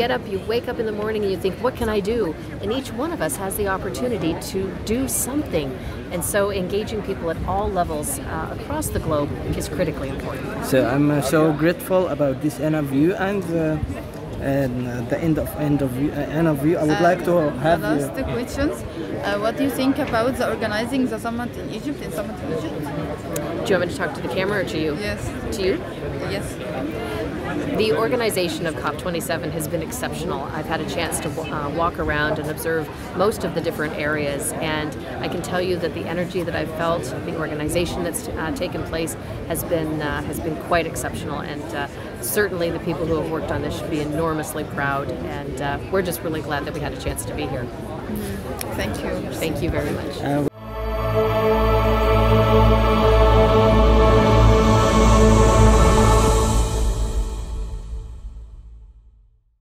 get up, you wake up in the morning and you think, what can I do? And each one of us has the opportunity to do something. And so engaging people at all levels uh, across the globe is critically important. So I'm uh, so grateful about this interview and uh, and uh, the end of interview, uh, interview. I would like to have the you- last two questions. Uh, what do you think about the organizing the summit in Egypt, in summit in Egypt? Do you want me to talk to the camera or to you? Yes. To you? Yes. The organization of COP27 has been exceptional. I've had a chance to uh, walk around and observe most of the different areas, and I can tell you that the energy that I've felt, the organization that's uh, taken place, has been uh, has been quite exceptional. And uh, certainly, the people who have worked on this should be enormously proud. And uh, we're just really glad that we had a chance to be here. Thank you. Thank you very much.